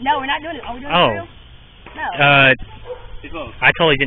No, we're not doing it. Are we doing Oh. it for real? No. Uh, I totally didn't.